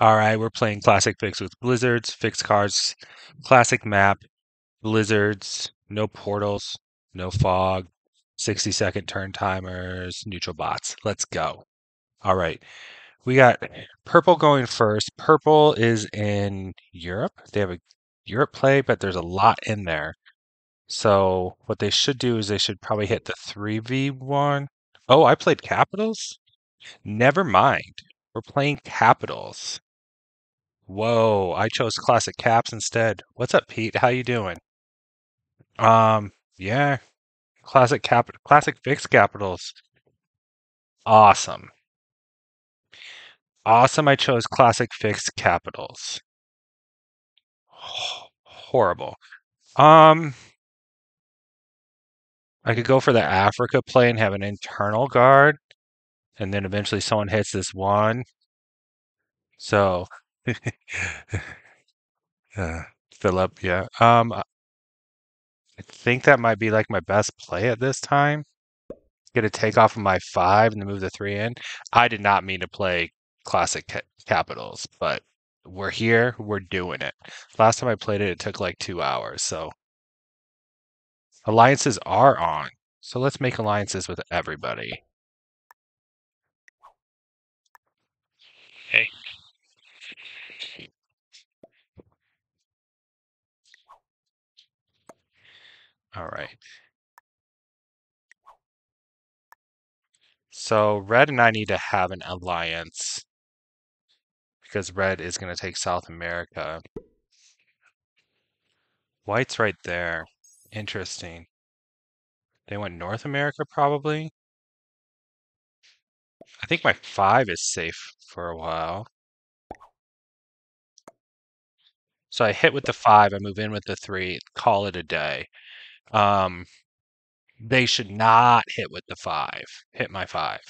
All right, we're playing Classic Fix with Blizzards, fixed cards, classic map, Blizzards, no portals, no fog, 60 second turn timers, neutral bots. Let's go. All right. We got purple going first. Purple is in Europe. They have a Europe play, but there's a lot in there. So what they should do is they should probably hit the 3v1. Oh, I played Capitals? Never mind. We're playing Capitals. Whoa, I chose classic caps instead. What's up, Pete? How you doing? Um, yeah, classic cap, classic fixed capitals. Awesome. Awesome, I chose classic fixed capitals. Horrible. Um, I could go for the Africa play and have an internal guard, and then eventually someone hits this one. So, uh, Philip, yeah. Um, I think that might be like my best play at this time. Get a take off of my five and then move the three in. I did not mean to play classic ca- capitals, but we're here, we're doing it. Last time I played it, it took like two hours. So alliances are on. So let's make alliances with everybody. All right. So red and I need to have an alliance because red is going to take South America. White's right there. Interesting. They went North America probably. I think my five is safe for a while. So I hit with the five, I move in with the three, call it a day. Um, they should not hit with the five, hit my five.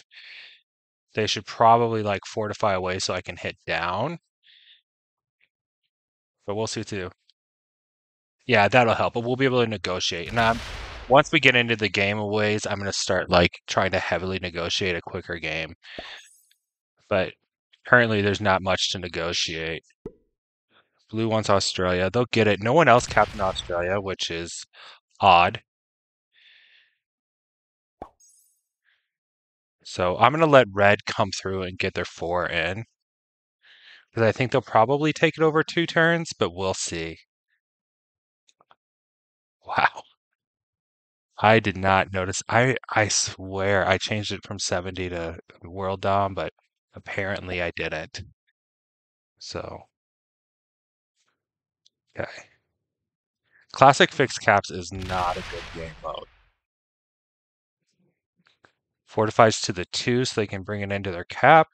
They should probably like fortify away so I can hit down. But we'll see too. Yeah, that'll help. But we'll be able to negotiate. And um, once we get into the game of ways, I'm going to start like trying to heavily negotiate a quicker game. But currently, there's not much to negotiate. Blue wants Australia. They'll get it. No one else captain Australia, which is odd. So I'm going to let red come through and get their four in. Because I think they'll probably take it over two turns, but we'll see. Wow. I did not notice. I I swear I changed it from 70 to World Dom, but apparently I didn't. So, okay. Classic fixed caps is not a good game mode. Fortifies to the two so they can bring it into their cap.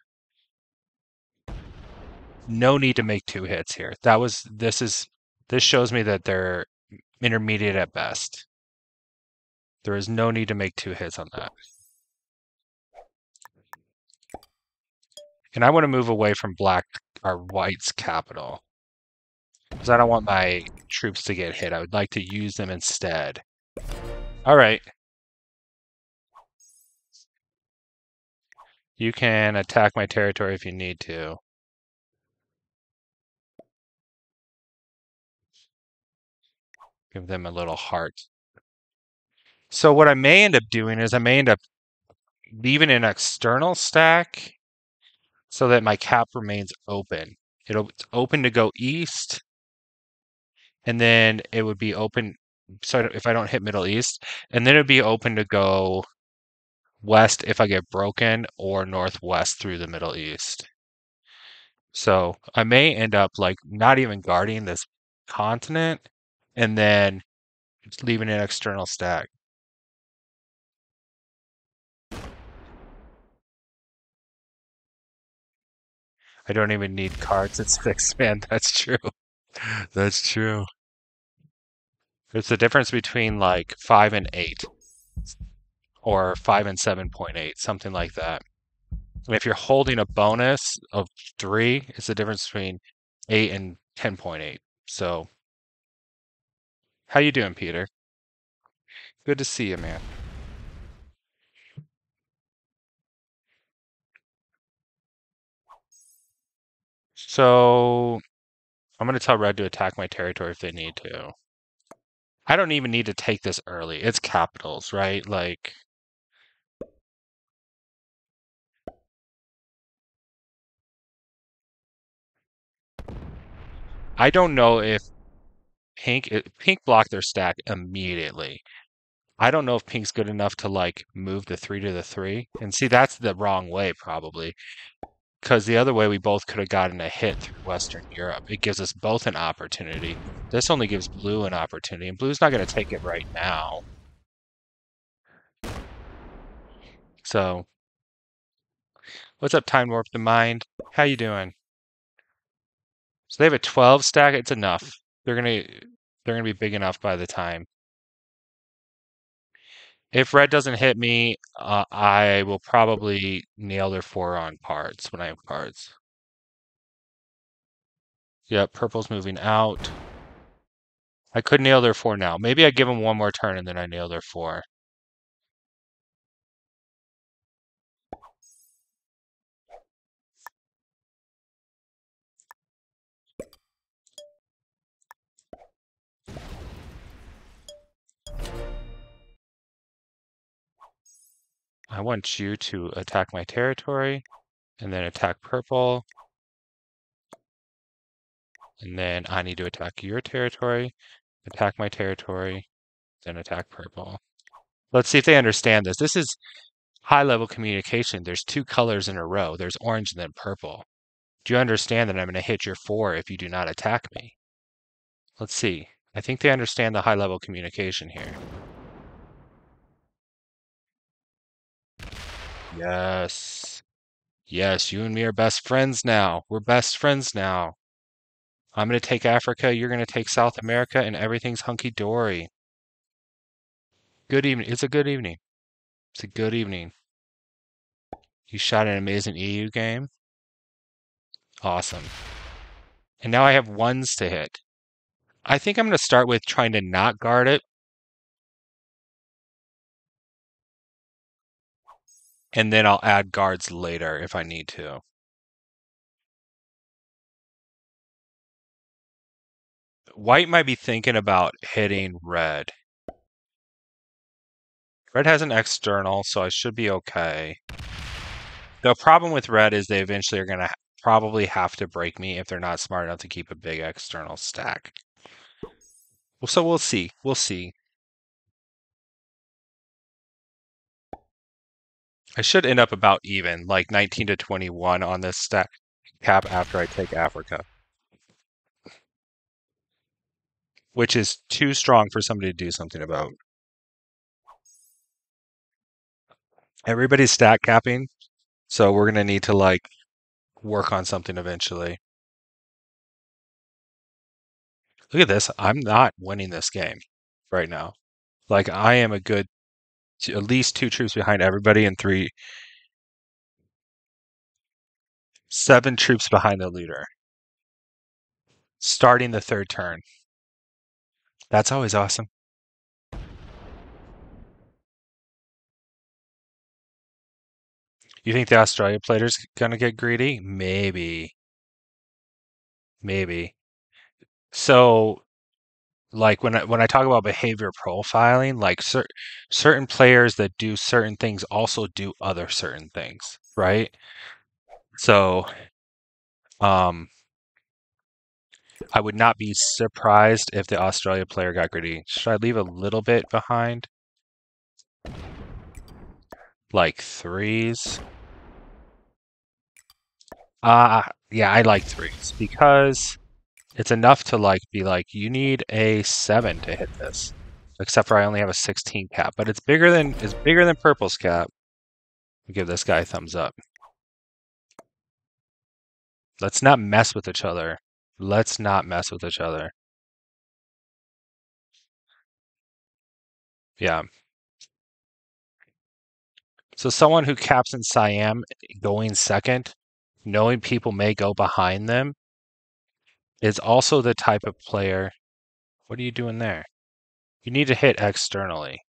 No need to make two hits here. That was this is this shows me that they're intermediate at best. There is no need to make two hits on that. And I want to move away from black or white's capital. Because I don't want my troops to get hit. I would like to use them instead. All right. You can attack my territory if you need to. Give them a little heart. So what I may end up doing is I may end up leaving an external stack so that my cap remains open. It'll it's open to go east, and then it would be open. So if I don't hit Middle East, and then it'd be open to go west if I get broken, or northwest through the Middle East. So I may end up like not even guarding this continent, and then leaving an external stack. I don't even need cards. It's fixed, man. That's true. That's true. It's the difference between like 5 and 8 or 5 and 7.8, something like that. And if you're holding a bonus of 3, it's the difference between 8 and 10.8. So how you doing, Peter? Good to see you, man. So I'm going to tell red to attack my territory if they need to. I don't even need to take this early. It's capitals, right? Like I don't know if pink eh, pink blocked their stack immediately. I don't know if pink's good enough to like move the three to the three. And see, that's the wrong way probably. Because the other way we both could have gotten a hit through Western Europe. It gives us both an opportunity. This only gives blue an opportunity, and blue's not going to take it right now. So, what's up, Time Warp the Mind? How you doing? So they have a 12 stack. It's enough. They're gonna they're gonna be big enough by the time. If red doesn't hit me, uh, I will probably nail their four on cards when I have cards. Yep, purple's moving out. I could nail their four now. Maybe I give them one more turn and then I nail their four. I want you to attack my territory and then attack purple. And then I need to attack your territory, attack my territory, then attack purple. Let's see if they understand this. This is high level communication. There's two colors in a row. There's orange and then purple. Do you understand that I'm going to hit your four if you do not attack me? Let's see. I think they understand the high level communication here. Yes. Yes, you and me are best friends now. We're best friends now. I'm going to take Africa, you're going to take South America, and everything's hunky dory. Good evening. It's a good evening. It's a good evening. You shot an amazing EU game. Awesome. And now I have ones to hit. I think I'm going to start with trying to not guard it and then I'll add guards later if I need to. White might be thinking about hitting red. Red has an external, so I should be okay. The problem with red is they eventually are going to probably have to break me if they're not smart enough to keep a big external stack. Well so we'll see. We'll see. I should end up about even, like 19 to 21 on this stack cap after I take Africa. Which is too strong for somebody to do something about. Everybody's stack capping, so we're going to need to like work on something eventually. Look at this. I'm not winning this game right now. Like I am a good at least two troops behind everybody and three seven troops behind the leader. Starting the third turn. That's always awesome. You think the australia player's gonna get greedy? Maybe. Maybe. So like when I, when I talk about behavior profiling, like cer- certain players that do certain things also do other certain things, right? So, um, I would not be surprised if the Australia player got greedy. Should I leave a little bit behind? Like threes? Uh, yeah, I like threes because it's enough to like be like, you need a seven to hit this. Except for I only have a 16 cap, but it's bigger than it's bigger than purple's cap. I'll give this guy a thumbs up. Let's not mess with each other. Let's not mess with each other. Yeah. So someone who caps in Siam going second, knowing people may go behind them, is also the type of player. What are you doing there? You need to hit externally.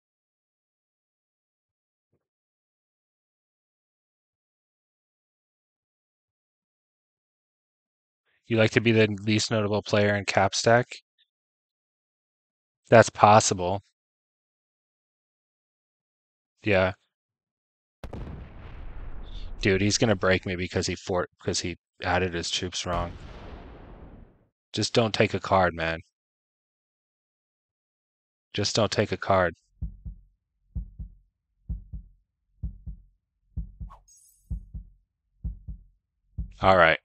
You like to be the least notable player in cap stack? That's possible. Yeah. Dude, he's gonna break me because he fort because he added his troops wrong. Just don't take a card, man. Just don't take a card. All right.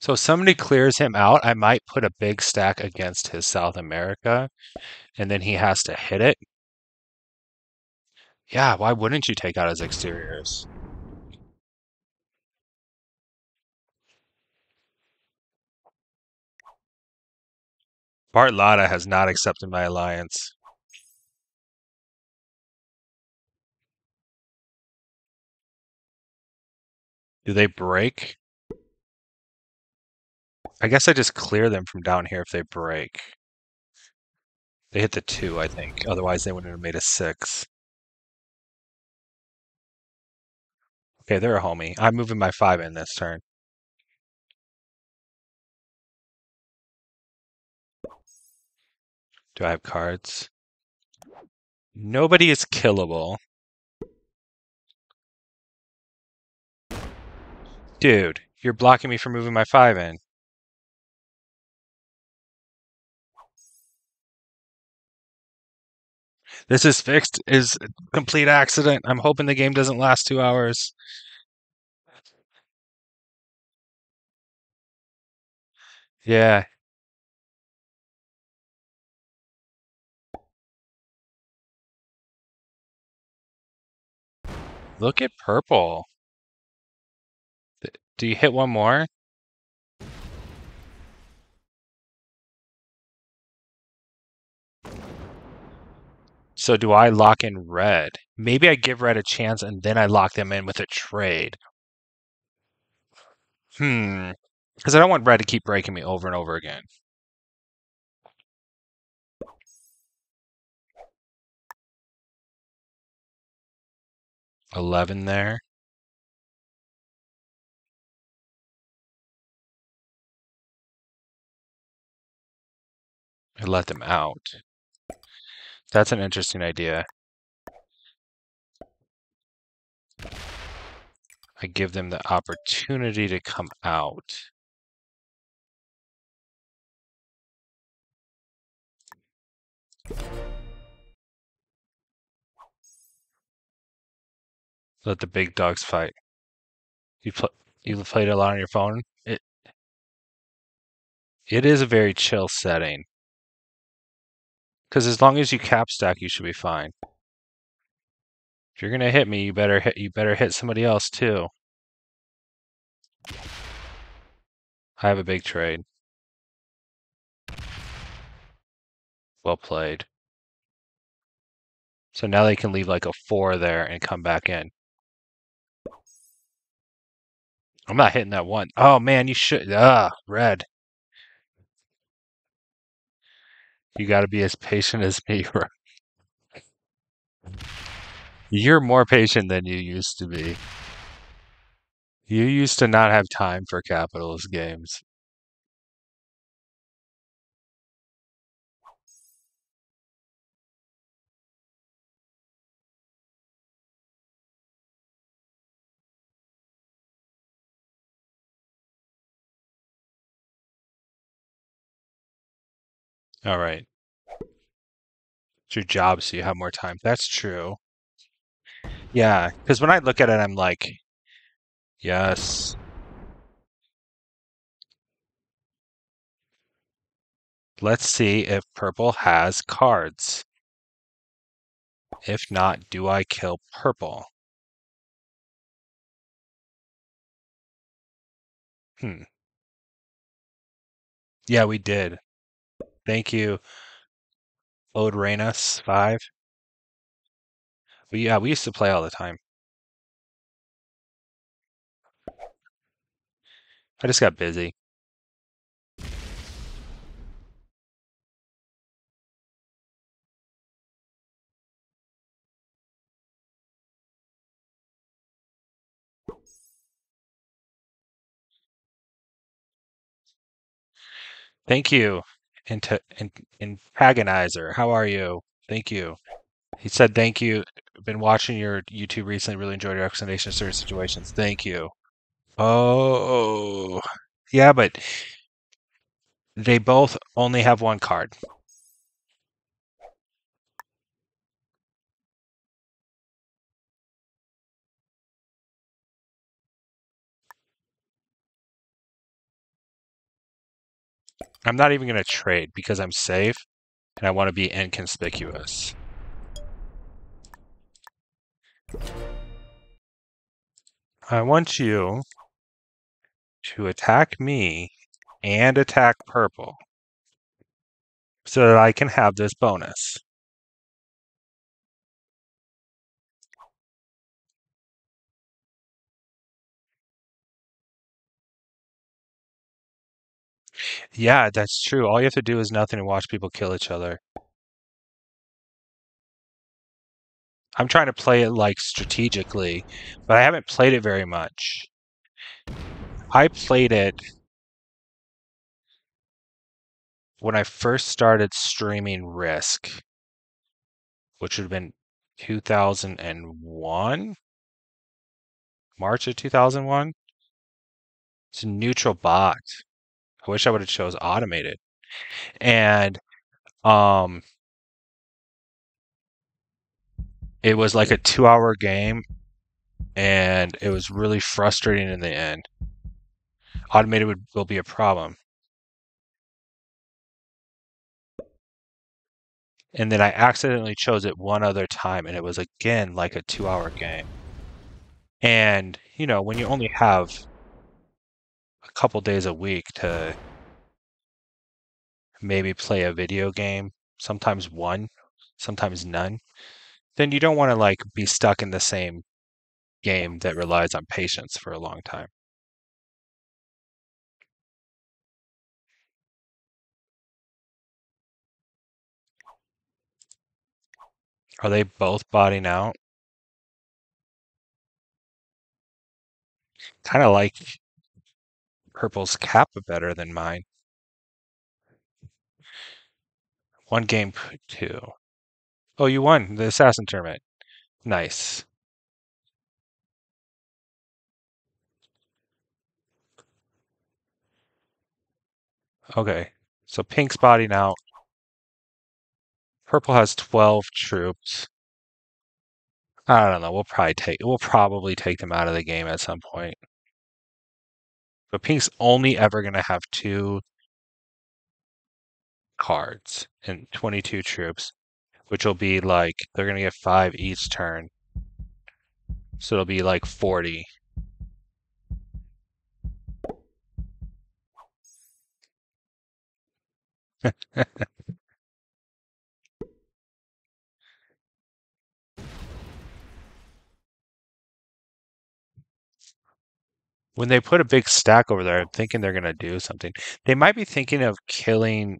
So if somebody clears him out, I might put a big stack against his South America, and then he has to hit it. Yeah, why wouldn't you take out his exteriors? Bartlotta has not accepted my alliance. Do they break? I guess I just clear them from down here if they break. They hit the two, I think. Otherwise, they wouldn't have made a six. Okay, they're a homie. I'm moving my five in this turn. Do I have cards? Nobody is killable. Dude, you're blocking me from moving my five in. This is fixed is a complete accident. I'm hoping the game doesn't last two hours. Yeah. Look at purple. Do you hit one more? So do I lock in red? Maybe I give red a chance and then I lock them in with a trade. Hmm. Because I don't want red to keep breaking me over and over again. Eleven there. I let them out. That's an interesting idea. I give them the opportunity to come out. Let the big dogs fight. You play you played a lot on your phone? It it is a very chill setting. Because as long as you cap stack, you should be fine. If you're gonna hit me, you better hit you better hit somebody else too. I have a big trade. Well played. So now they can leave like a four there and come back in. I'm not hitting that one. Oh man, you should. Ah, red. You got to be as patient as me. You're more patient than you used to be. You used to not have time for capitalist games. All right. It's your job, so you have more time. That's true. Yeah, because when I look at it, I'm like, yes. Let's see if purple has cards. If not, do I kill purple? Hmm. Yeah, we did. Thank you. Ode Reynos, five. But yeah, we used to play all the time. I just got busy. Thank you. Anta- an- antagonizer. How are you? Thank you. He said thank you. Been watching your YouTube recently. Really enjoyed your explanation of certain situations. Thank you. Oh, yeah, but they both only have one card. I'm not even going to trade because I'm safe and I want to be inconspicuous. I want you to attack me and attack purple so that I can have this bonus. Yeah, that's true. All you have to do is nothing and watch people kill each other. I'm trying to play it like strategically, but I haven't played it very much. I played it when I first started streaming Risk, which would have been 2001, March of 2001. It's a neutral bot. Wish I would have chose automated. And um it was like a 2-hour game and it was really frustrating in the end. Automated would, will be a problem. And then I accidentally chose it one other time and it was again like a 2-hour game. And, you know, when you only have a couple days a week to maybe play a video game, sometimes one, sometimes none, then you don't want to like be stuck in the same game that relies on patience for a long time. Are they both botting out? Kind of like purple's cap better than mine. One game two. Oh, you won the assassin tournament. Nice. Okay, so pink's botting now. Purple has 12 troops. I don't know. We'll probably take we'll probably take them out of the game at some point. But pink's only ever going to have two cards and 22 troops, which will be like they're going to get 5 each turn. So it'll be like 40. when they put a big stack over there, I'm thinking they're going to do something. They might be thinking of killing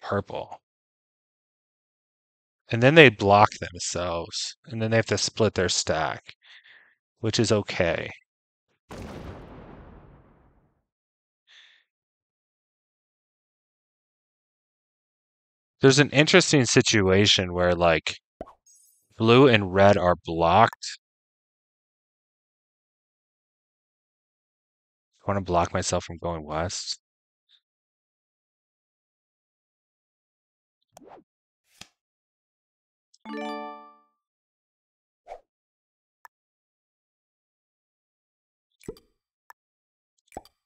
purple. And then they block themselves. And then they have to split their stack, which is okay. There's an interesting situation where, like, blue and red are blocked. Want to block myself from going west.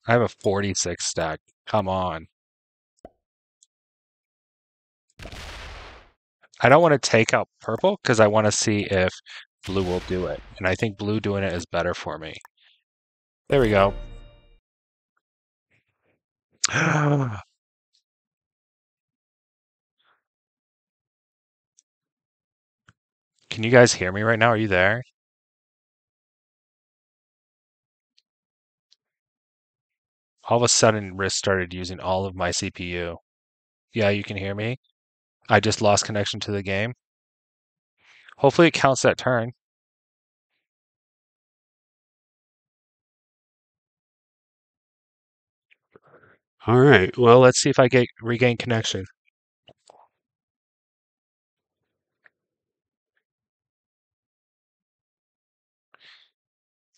I have a 46 stack. Come on. I don't want to take out purple because I want to see if blue will do it. And I think blue doing it is better for me. There we go. Ah. Can you guys hear me right now? Are you there? All of a sudden, Risk started using all of my CPU. Yeah, you can hear me. I just lost connection to the game. Hopefully it counts that turn. All right. Well, let's see if I get regain connection.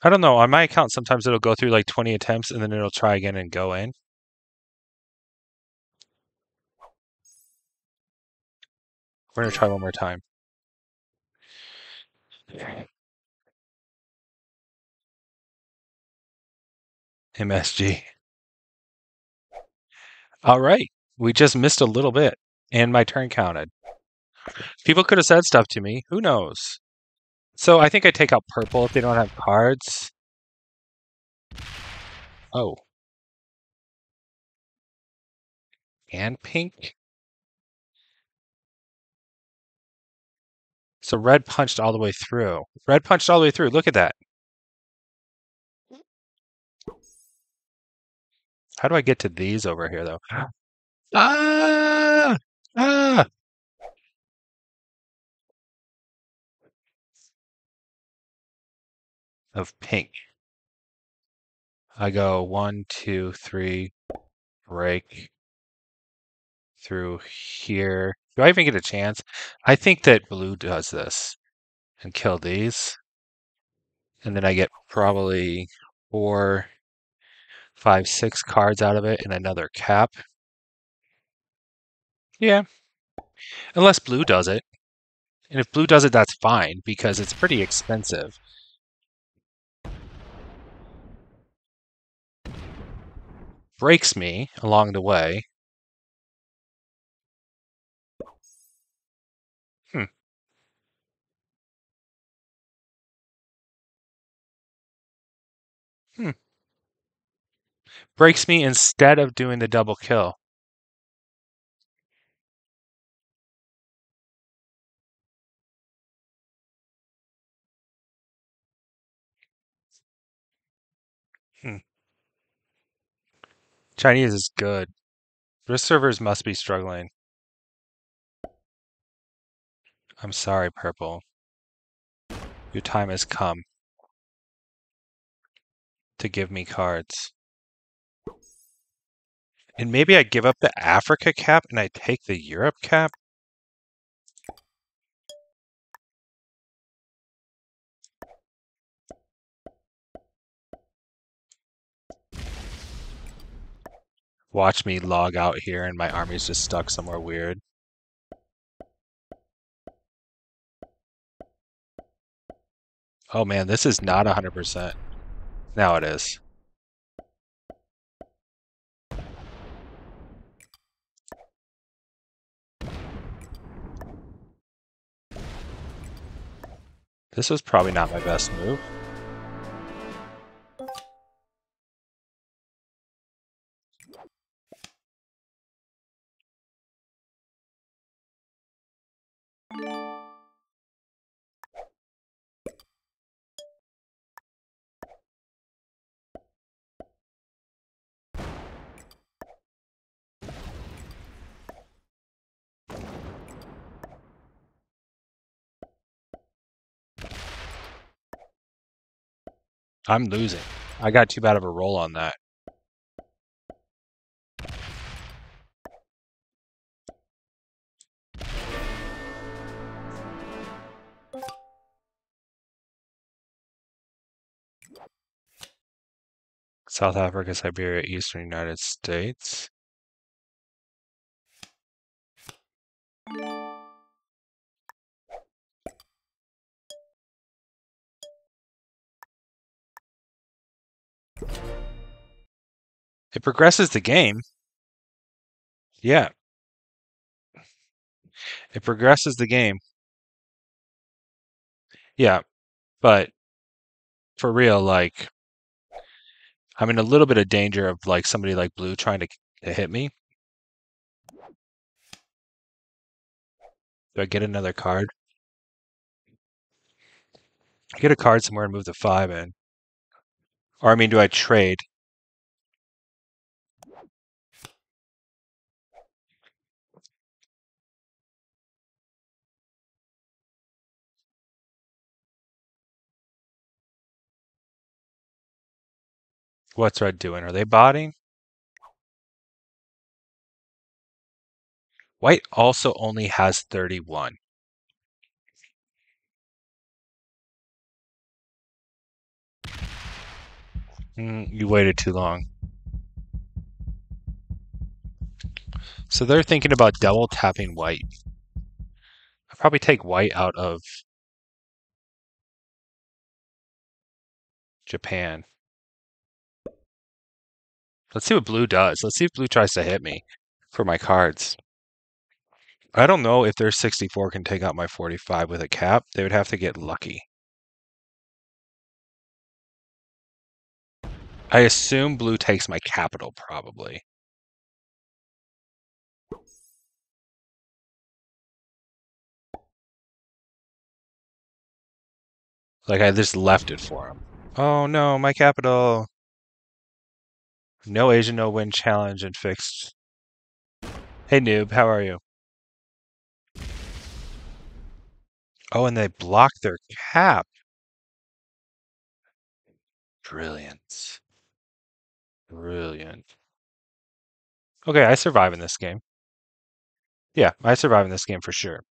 I don't know. On my account, sometimes it'll go through like 20 attempts and then it'll try again and go in. We're going to try one more time. MSG. All right. We just missed a little bit and my turn counted. People could have said stuff to me. Who knows? So I think I take out purple if they don't have cards. Oh. And pink? So red punched all the way through. Red punched all the way through. Look at that. How do I get to these over here, though? Ah! Ah! Of pink. I go one, two, three, break through here. Do I even get a chance? I think that blue does this and kill these. And then I get probably four, five, six cards out of it and another cap. Yeah. Unless blue does it. And if blue does it, that's fine because it's pretty expensive. Breaks me along the way. Breaks me instead of doing the double kill. Hmm. Chinese is good. Risk servers must be struggling. I'm sorry, Purple. Your time has come to give me cards. And maybe I give up the Africa cap and I take the Europe cap? Watch me log out here and my army's just stuck somewhere weird. Oh man, this is not 100%. Now it is. This was probably not my best move. I'm losing. I got too bad of a roll on that. South Africa, Siberia, Eastern United States. It progresses the game. Yeah. It progresses the game. Yeah. But for real, like I'm in a little bit of danger of like somebody like blue trying to, to hit me. Do I get another card? Get a card somewhere and move the five in. Or I mean, do I trade? What's red doing? Are they botting? White also only has 31. Mm, you waited too long. So they're thinking about double tapping white. I'll probably take white out of Japan. Let's see what blue does. Let's see if blue tries to hit me for my cards. I don't know if their 64 can take out my 45 with a cap. They would have to get lucky. I assume blue takes my capital, probably. Like I just left it for him. Oh no, my capital. No Asian, no win challenge and fixed. Hey noob, how are you? Oh, and they block their cap. Brilliant. Brilliant. Okay, I survive in this game. Yeah, I survive in this game for sure.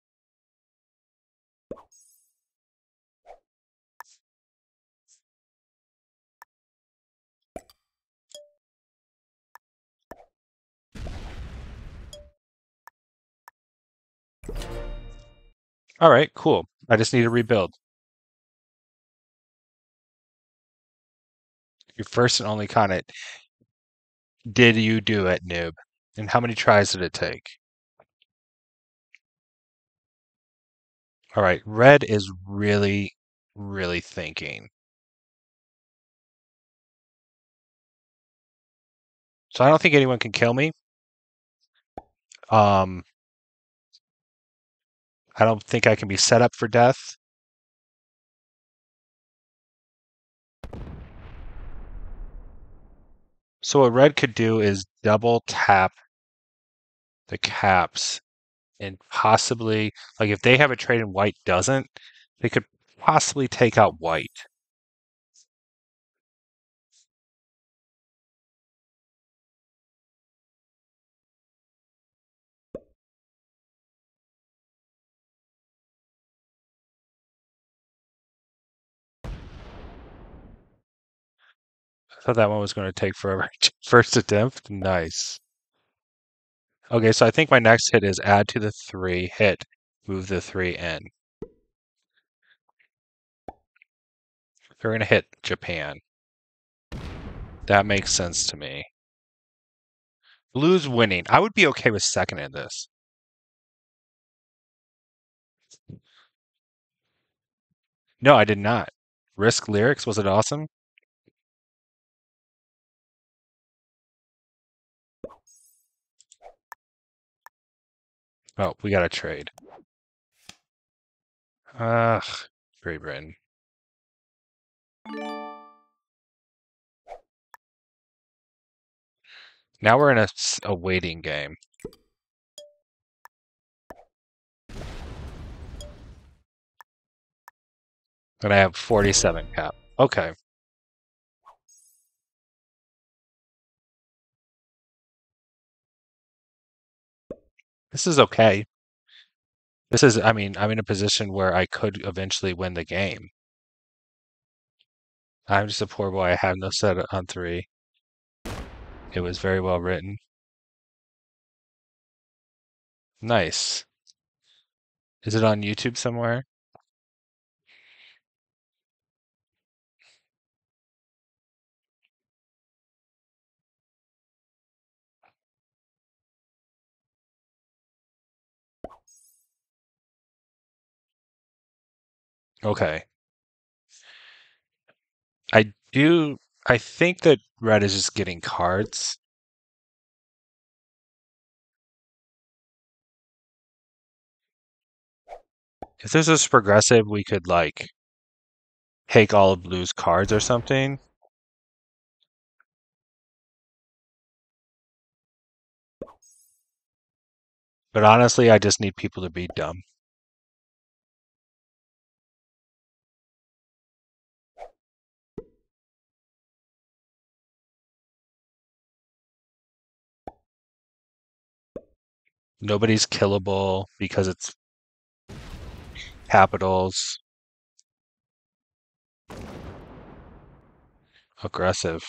All right, cool. I just need to rebuild. Your first and only Conet. Did you do it, noob? And how many tries did it take? All right, red is really, really thinking. So I don't think anyone can kill me. Um, I don't think I can be set up for death. So what red could do is double tap the caps and possibly, like if they have a trade and white doesn't, they could possibly take out white. Thought that one was going to take forever. First attempt? Nice. Okay, so I think my next hit is add to the three, hit, move the three in. They're going to hit Japan. That makes sense to me. Blues winning. I would be okay with second in this. No, I did not. Risk lyrics, was it awesome? Oh, we got a trade. Ugh, Great Britain. Now we're in a, a waiting game. And I have 47 cap. Okay. This is okay. This is, I mean, I'm in a position where I could eventually win the game. I'm just a poor boy. I have no set on three. It was very well written. Nice. Is it on YouTube somewhere? Okay. I do. I think that red is just getting cards. If this is progressive, we could like take all of blue's cards or something. But honestly, I just need people to be dumb. Nobody's killable because it's capitals. Aggressive.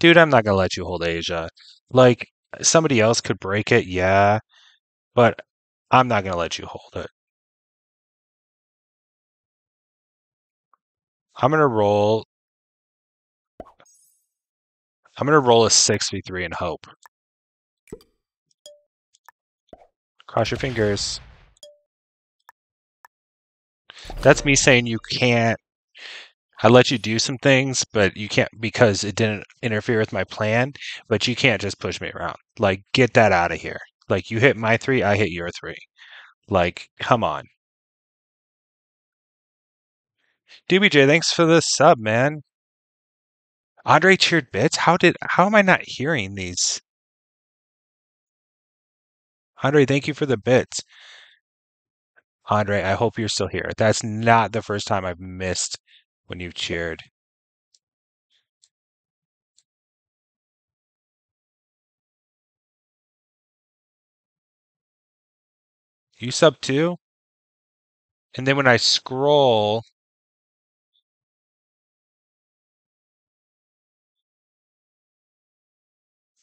Dude, I'm not gonna let you hold Asia. Like, somebody else could break it, yeah, but I'm not gonna let you hold it. I'm gonna roll. I'm gonna roll a 6v3 and hope. Cross your fingers. That's me saying you can't. I let you do some things, but you can't because it didn't interfere with my plan. But you can't just push me around. Like, get that out of here. Like, you hit my three, I hit your three. Like, come on. DBJ, thanks for the sub, man. Andre cheered bits. How did? How am I not hearing these? Andre, thank you for the bits. Andre, I hope you're still here. That's not the first time I've missed when you've cheered. You sub too? And then when I scroll,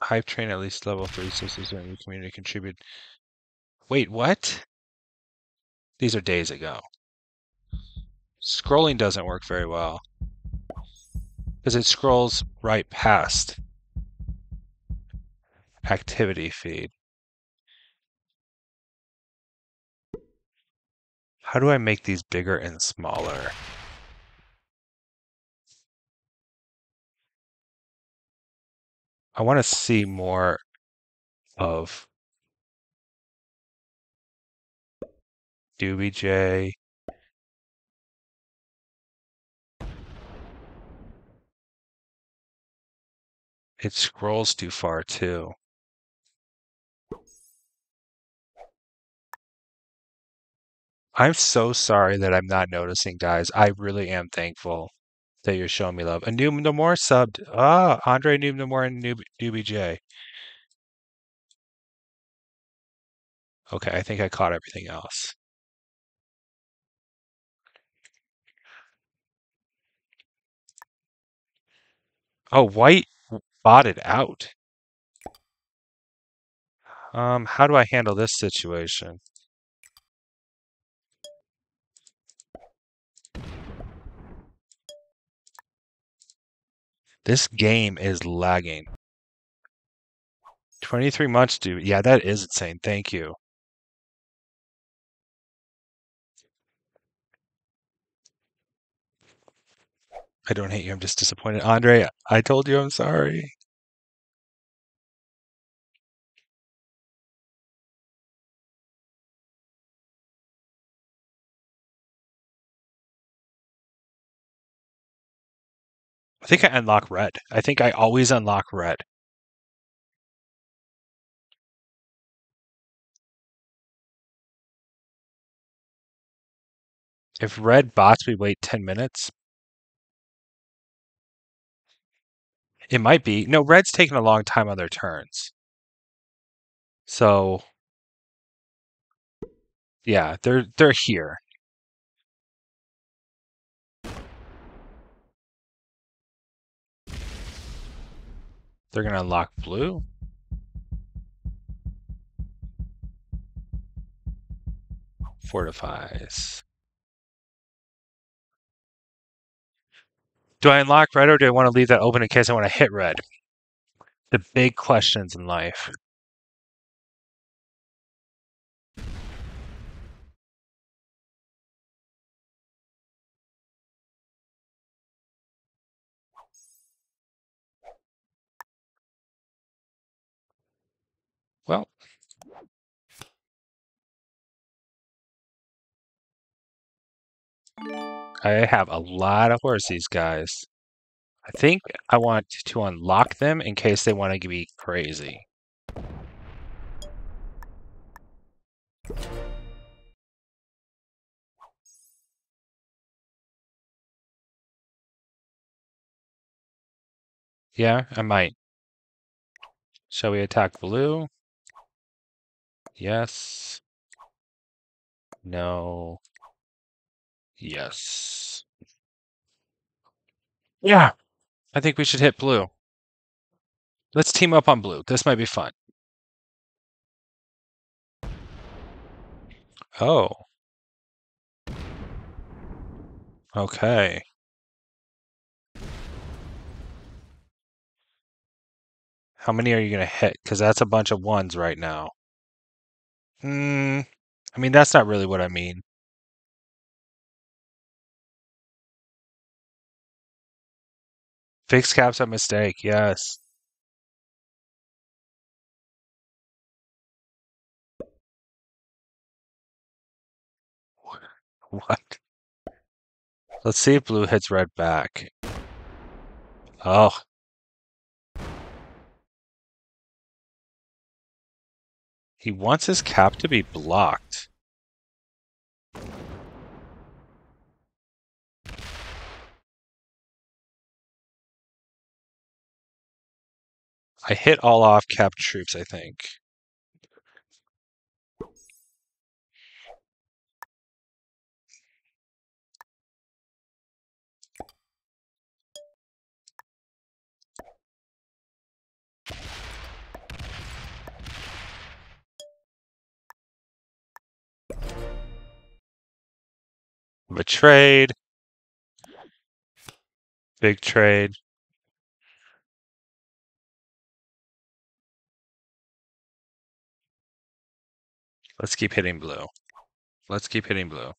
Hype train at least level 36 is when your community contribute. Wait, what? These are days ago. Scrolling doesn't work very well. Because it scrolls right past activity feed. How do I make these bigger and smaller? I want to see more of Doobie J. It scrolls too far too. I'm so sorry that I'm not noticing, guys. I really am thankful that you're showing me love. A new Namor subbed. Ah, Andre Noob Namor and Noob, Newbie J. Okay, I think I caught everything else. Oh, white botted out. Um, how do I handle this situation? This game is lagging. 23 months, dude. Yeah, that is insane. Thank you. I don't hate you. I'm just disappointed. Andre, I told you I'm sorry. I think I unlock red. I think I always unlock red. If red bots, we wait 10 minutes. It might be. No, red's taking a long time on their turns. So yeah, they're they're here. They're gonna unlock blue. Fortifies. Do I unlock red or do I want to leave that open in case I want to hit red? The big questions in life. I have a lot of horses, guys. I think I want to unlock them in case they want to be crazy. Yeah, I might. Shall we attack blue? Yes. No. Yes. Yeah. I think we should hit blue. Let's team up on blue. This might be fun. Oh. Okay. How many are you going to hit? Because that's a bunch of ones right now. Hmm. I mean, that's not really what I mean. Fixed cap's a mistake, yes. What? Let's see if blue hits red back. Oh. He wants his cap to be blocked. I hit all off cap troops, I think. Betrayed. Big trade. Let's keep hitting blue. Let's keep hitting blue.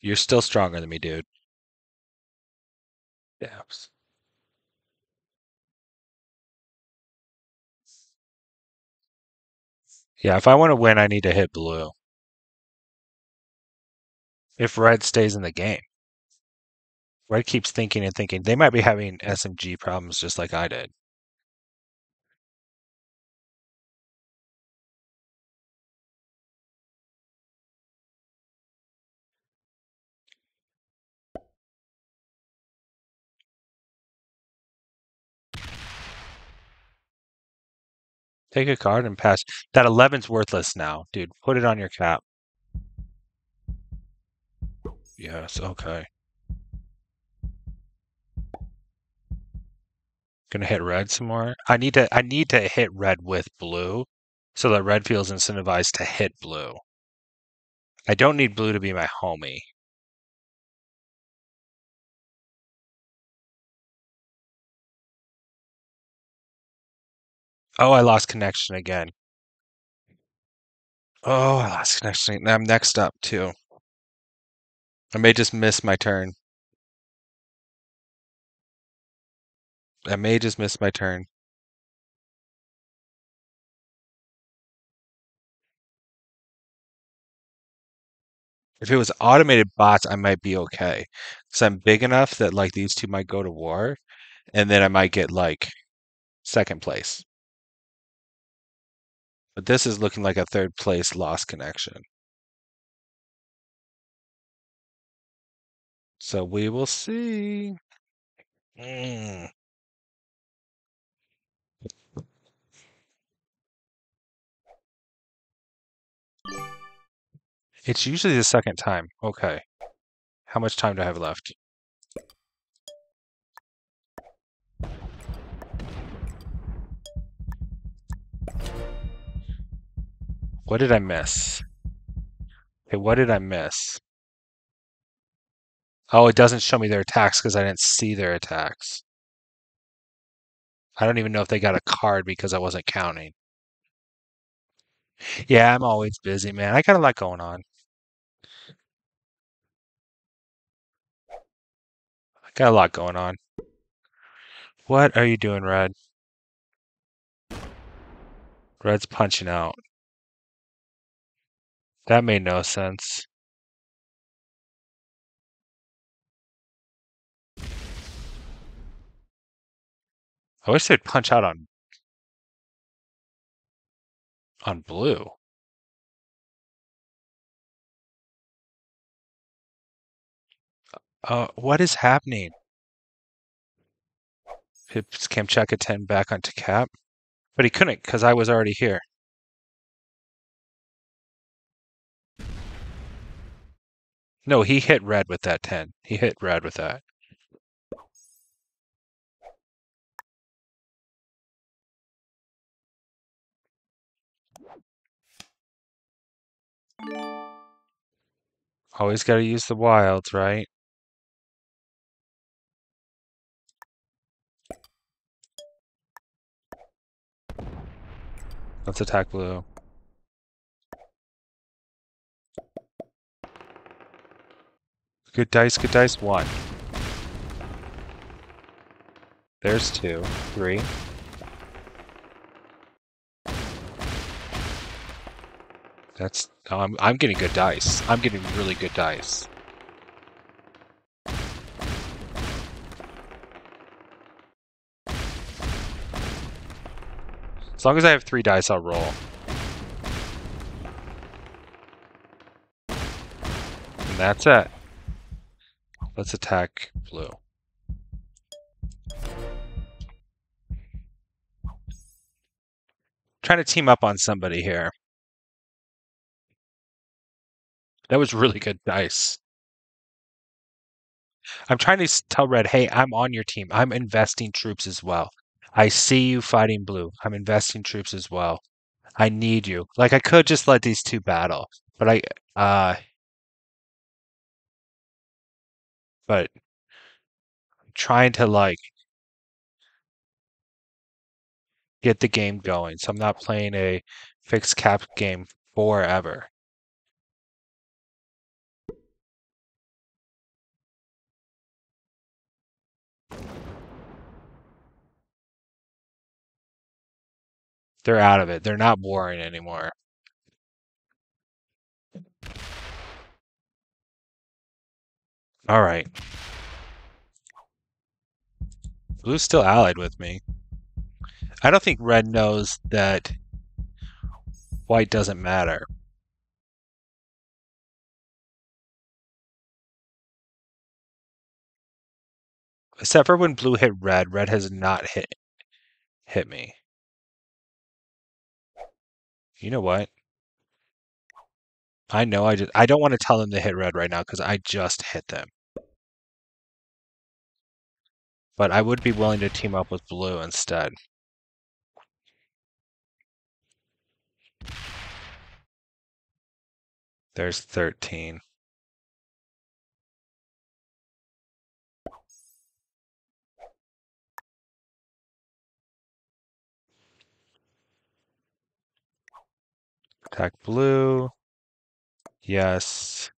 You're still stronger than me, dude. Dabs. Yeah, if I want to win, I need to hit blue. If red stays in the game. Red keeps thinking and thinking. They might be having SMG problems just like I did. Take a card and pass. That 11's worthless now, dude. Put it on your cap. Yes, okay. Gonna hit red some more. I need to I need to hit red with blue so that red feels incentivized to hit blue. I don't need blue to be my homie. Oh, I lost connection again. Oh, I lost connection. I'm next up too. I may just miss my turn. I may just miss my turn. If it was automated bots, I might be okay. Because I'm big enough that like these two might go to war, and then I might get like second place. But this is looking like a third place lost connection. So we will see. Mm. It's usually the second time. Okay. How much time do I have left? What did I miss? Okay, what did I miss? Oh, it doesn't show me their attacks because I didn't see their attacks. I don't even know if they got a card because I wasn't counting. Yeah, I'm always busy, man. I got a lot going on. I got a lot going on. What are you doing, Red? Red's punching out. That made no sense. I wish they'd punch out on on blue. Uh, what is happening? Pips Kamchatka 10 back onto cap. But he couldn't because I was already here. No, he hit red with that 10. He hit red with that. Always got to use the wilds, right? Let's attack blue. Good dice, good dice. One. There's two. Three. That's... I'm, I'm getting good dice. I'm getting really good dice. As long as I have three dice, I'll roll. And that's it. Let's attack blue. Trying to team up on somebody here. That was really good dice. I'm trying to tell Red, hey, I'm on your team. I'm investing troops as well. I see you fighting blue. I'm investing troops as well. I need you. Like I could just let these two battle, but I uh but I'm trying to like get the game going. So I'm not playing a fixed cap game forever. They're out of it. They're not boring anymore. All right. Blue's still allied with me. I don't think red knows that white doesn't matter. Except for when blue hit red, red has not hit hit me. You know what? I know I just I don't want to tell them to hit red right now because I just hit them. But I would be willing to team up with blue instead. There's 13. Attack blue. Yes.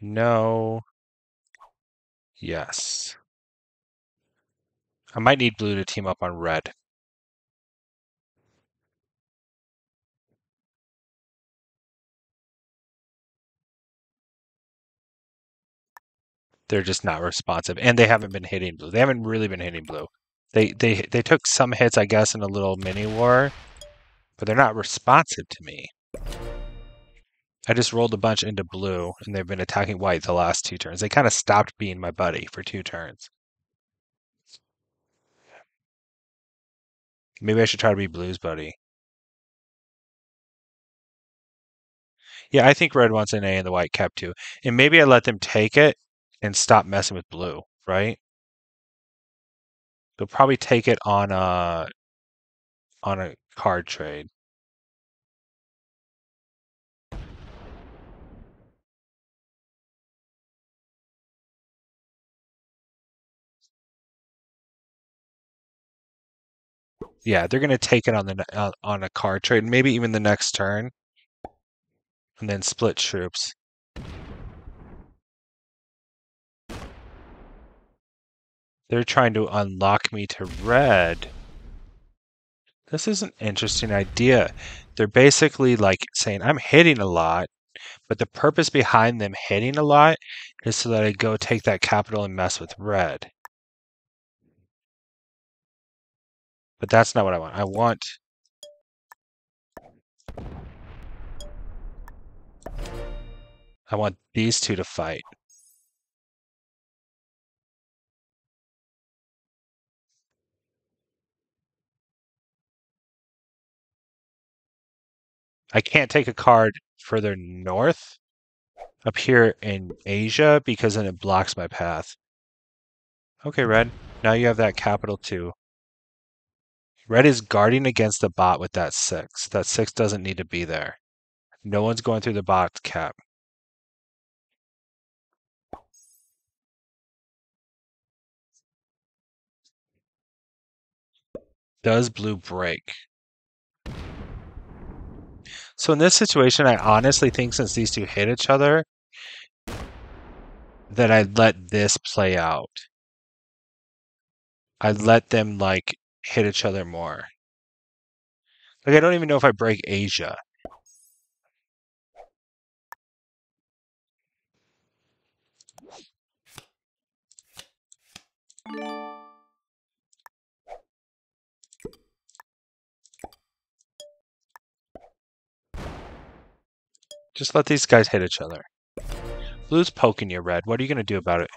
No. Yes. I might need blue to team up on red. They're just not responsive, and they haven't been hitting blue. They haven't really been hitting blue. They they they took some hits, I guess, in a little mini war, but they're not responsive to me. I just rolled a bunch into blue, and they've been attacking white the last two turns. They kind of stopped being my buddy for two turns. Maybe I should try to be blue's buddy. Yeah, I think red wants an A and the white kept two. And maybe I let them take it and stop messing with blue, right? They'll probably take it on a on a card trade. Yeah, they're gonna take it on the uh, on a card trade, maybe even the next turn, and then split troops. They're trying to unlock me to red. This is an interesting idea. They're basically like saying, I'm hitting a lot, but the purpose behind them hitting a lot is so that I go take that capital and mess with red. But that's not what I want. I want... I want these two to fight. I can't take a card further north up here in Asia because then it blocks my path. Okay, Red. Now you have that capital 2. Red is guarding against the bot with that six. That six doesn't need to be there. No one's going through the bot cap. Does blue break? So in this situation, I honestly think since these two hit each other, that I'd let this play out. I'd let them like hit each other more. Like I don't even know if I break Asia. Just let these guys hit each other. Blue's poking you, Red. What are you going to do about it?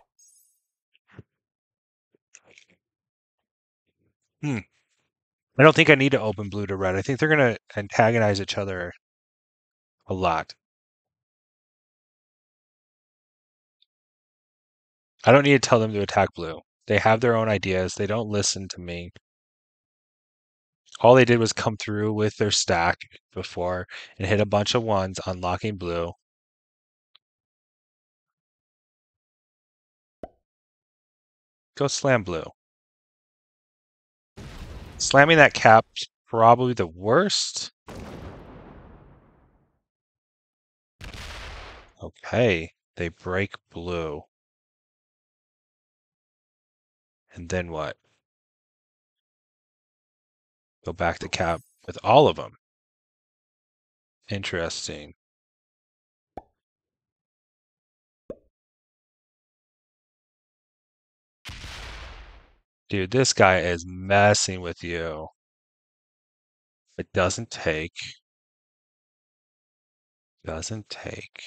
Hmm. I don't think I need to open blue to red. I think they're going to antagonize each other a lot. I don't need to tell them to attack blue. They have their own ideas. They don't listen to me. All they did was come through with their stack before and hit a bunch of ones, unlocking blue. Go slam blue. Slamming that cap's probably the worst. Okay, they break blue. And then what? Go back to cap with all of them. Interesting. Dude, this guy is messing with you. It doesn't take. Doesn't take.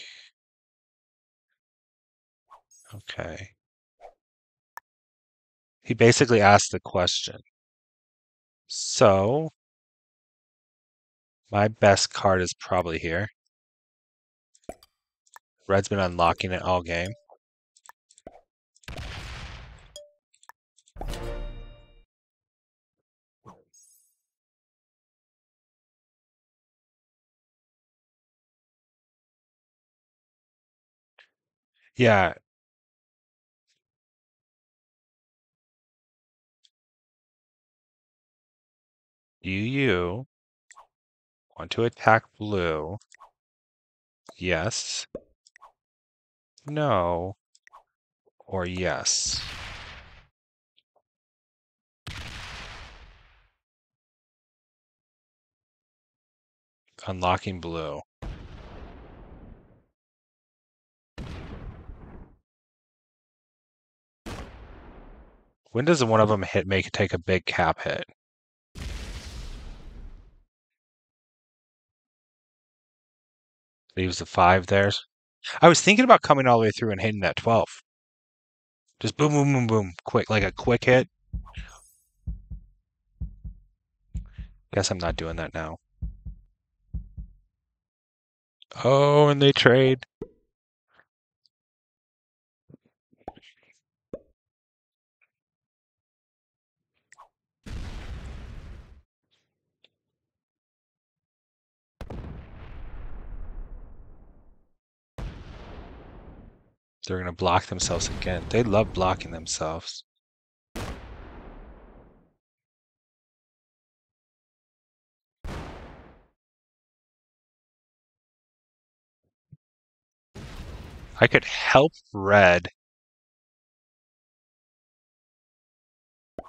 Okay. He basically asked the question. So, my best card is probably here. Red's been unlocking it all game. Yeah. Do you want to attack blue? Yes. No. Or yes. Unlocking blue. When does one of them hit make take a big cap hit? Leaves the five there. I was thinking about coming all the way through and hitting that 12. Just boom, boom, boom, boom. Quick, like a quick hit. Guess I'm not doing that now. Oh, and they trade. They're going to block themselves again. They love blocking themselves. I could help red. I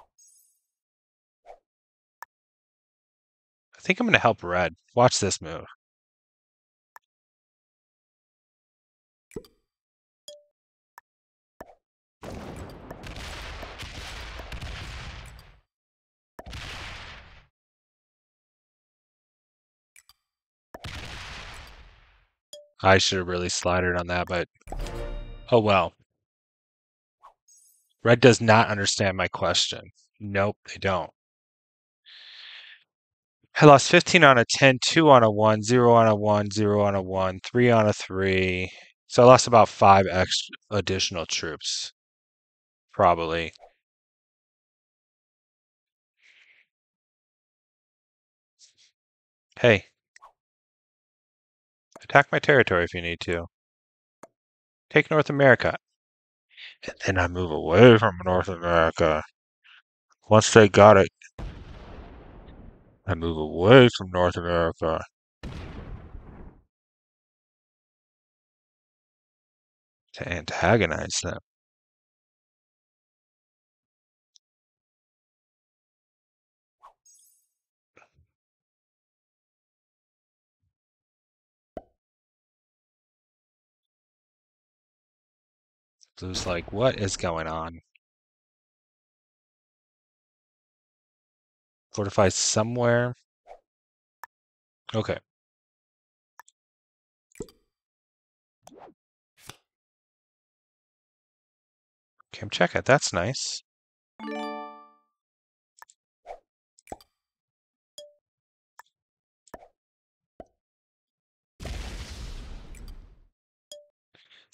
think I'm going to help red. Watch this move. I should have really slidered on that, but oh well. Red does not understand my question. Nope, they don't. I lost 15 on a 10, 2 on a 1, 0 on a 1, 0 on a 1, 3 on a 3. So I lost about 5 extra additional troops. Probably. Hey. Attack my territory if you need to. Take North America. And then I move away from North America. Once they got it, I move away from North America. To antagonize them. Blue's like, what is going on? Fortify somewhere. Okay. Kamchatka, that's nice.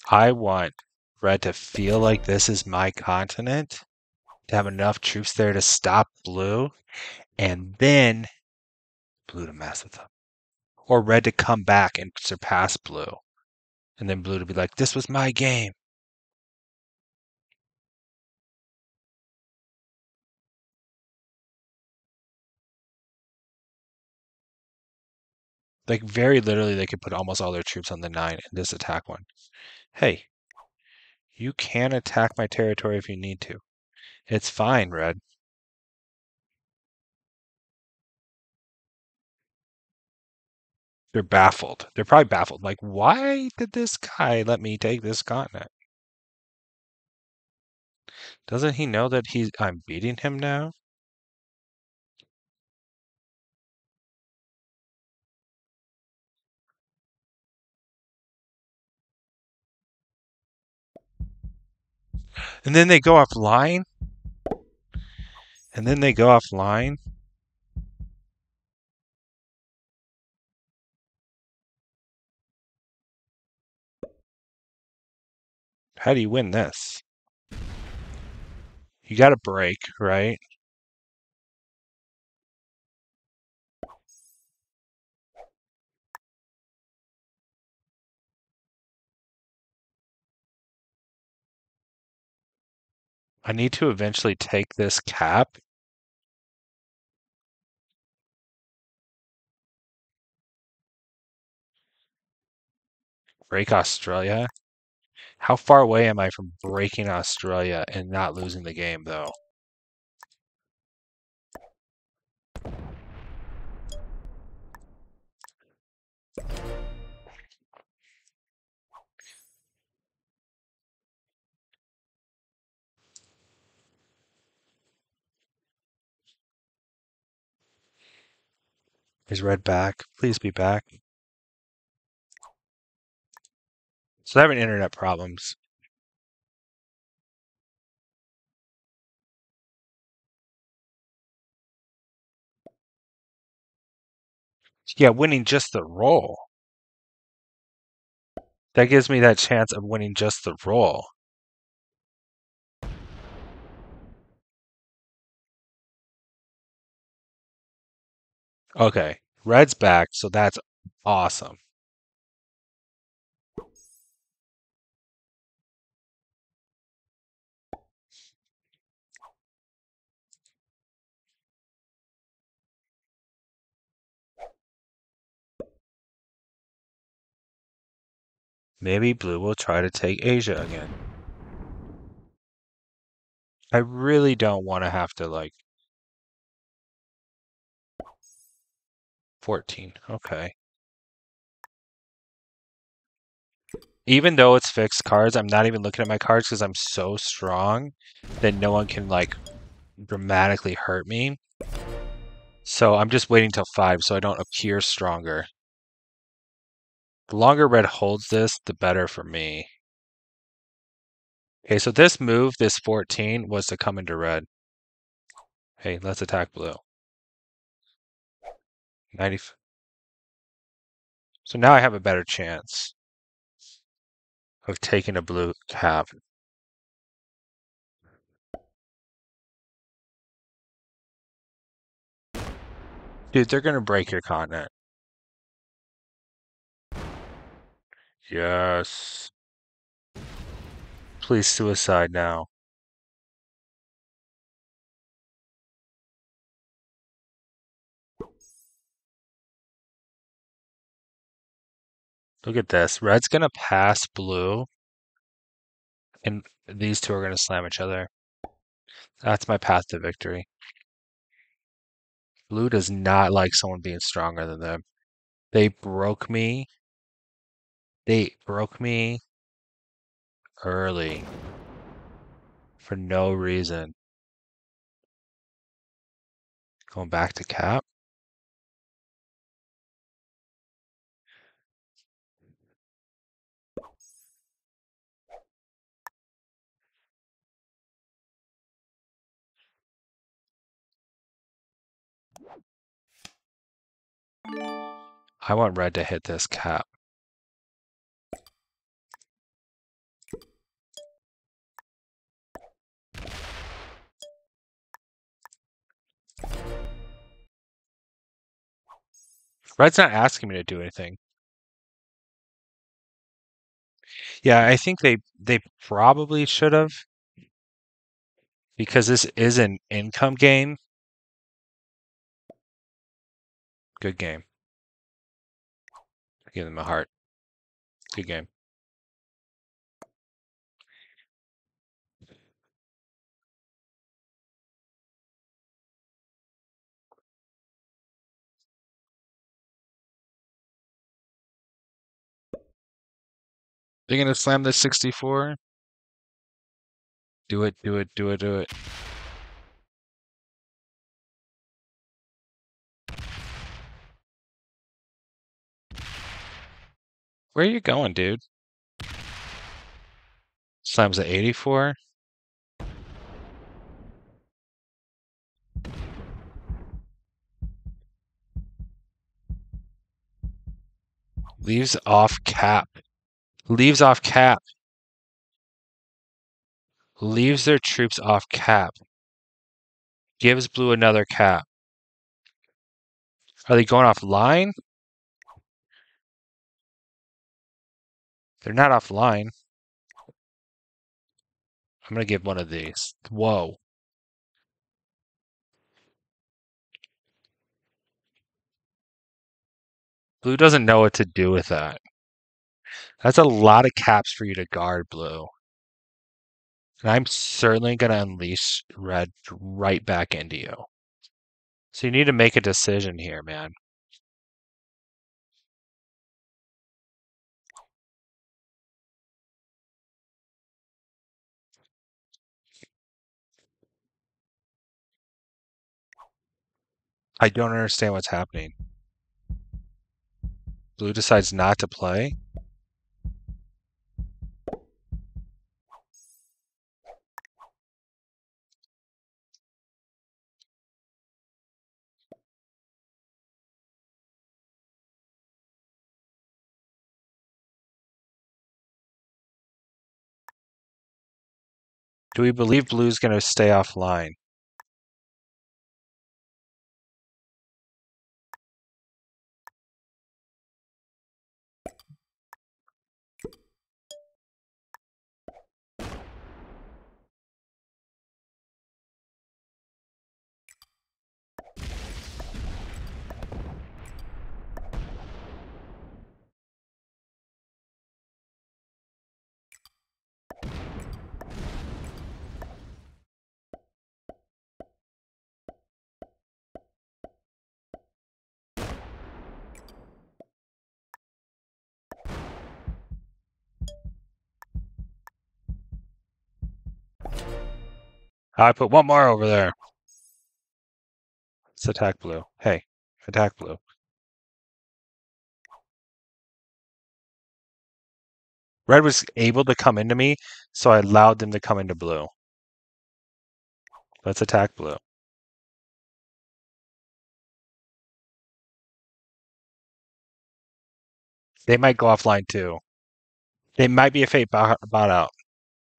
I want Red to feel like this is my continent, to have enough troops there to stop Blue, and then Blue to mess with them. Or Red to come back and surpass Blue. And then Blue to be like, this was my game. Like, very literally, they could put almost all their troops on the 9 and just attack one. Hey, you can attack my territory if you need to. It's fine, Red. They're baffled. They're probably baffled. Like, why did this guy let me take this continent? Doesn't he know that he's I'm beating him now? And then they go offline. And then they go offline. How do you win this? You got to break, right? I need to eventually take this cap. Break Australia. How far away am I from breaking Australia and not losing the game, though? Is Red back? Please be back. So having internet problems. Yeah, winning just the roll. That gives me that chance of winning just the roll. Okay, Red's back, so that's awesome. Maybe Blue will try to take Asia again. I really don't want to have to, like... 14, okay. Even though it's fixed cards, I'm not even looking at my cards because I'm so strong that no one can, like, dramatically hurt me. So I'm just waiting till 5 so I don't appear stronger. The longer red holds this, the better for me. Okay, so this move, this 14, was to come into red. Hey, let's attack blue. 90. So now I have a better chance of taking a blue cap. Dude, they're gonna break your continent. Yes. Please suicide now. Look at this. Red's gonna pass blue. And these two are gonna slam each other. That's my path to victory. Blue does not like someone being stronger than them. They broke me. They broke me early for no reason. Going back to cap. I want red to hit this cap. Red's not asking me to do anything. Yeah, I think they they probably should have because this is an income game. Good game. Give them a heart. Good game. They're gonna slam the 64. Do it, do it, do it, do it. Where are you going, dude? Slams at 84. Leaves off cap. Leaves off cap. Leaves their troops off cap. Gives blue another cap. Are they going off They're not offline. I'm going to give one of these. Whoa. Blue doesn't know what to do with that. That's a lot of caps for you to guard, Blue. And I'm certainly going to unleash red right back into you. So you need to make a decision here, man. I don't understand what's happening. Blue decides not to play. Do we believe Blue's going to stay offline? I put one more over there. Let's attack blue. Hey, attack blue. Red was able to come into me, so I allowed them to come into blue. Let's attack blue. They might go offline too. It might be a fake bot, bot out.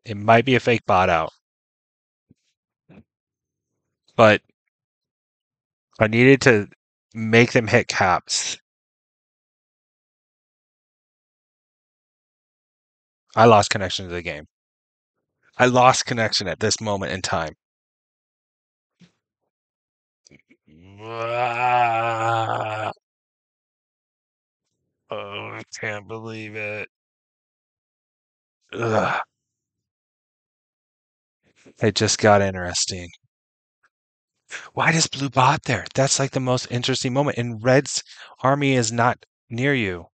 It might be a fake bot out. But I needed to make them hit caps. I lost connection to the game. I lost connection at this moment in time. Oh, I can't believe it. Ugh. It just got interesting. Why does blue bot there? That's like the most interesting moment. And red's army is not near you.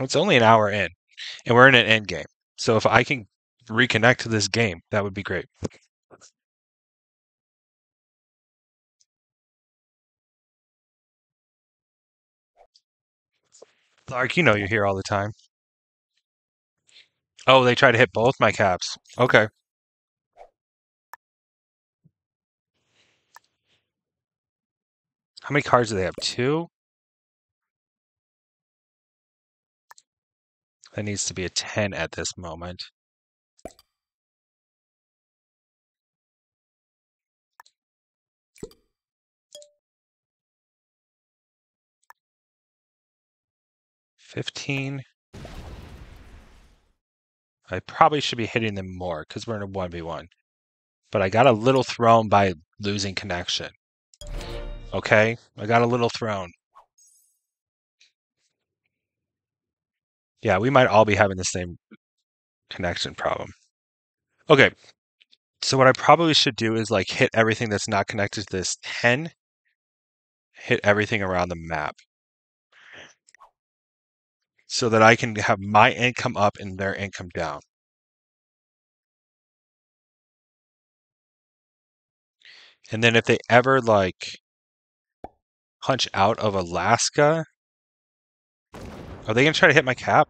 It's only an hour in, and we're in an end game. So if I can reconnect to this game, that would be great. Lark, you know you're here all the time. Oh, they try to hit both my caps. Okay. How many cards do they have? Two? That needs to be a 10 at this moment. Fifteen. I probably should be hitting them more because we're in a 1v1. But I got a little thrown by losing connection. Okay? I got a little thrown. Yeah, we might all be having the same connection problem. Okay. So what I probably should do is like hit everything that's not connected to this 10. Hit everything around the map. So that I can have my income up and their income down. And then if they ever like punch out of Alaska, are they going to try to hit my cap?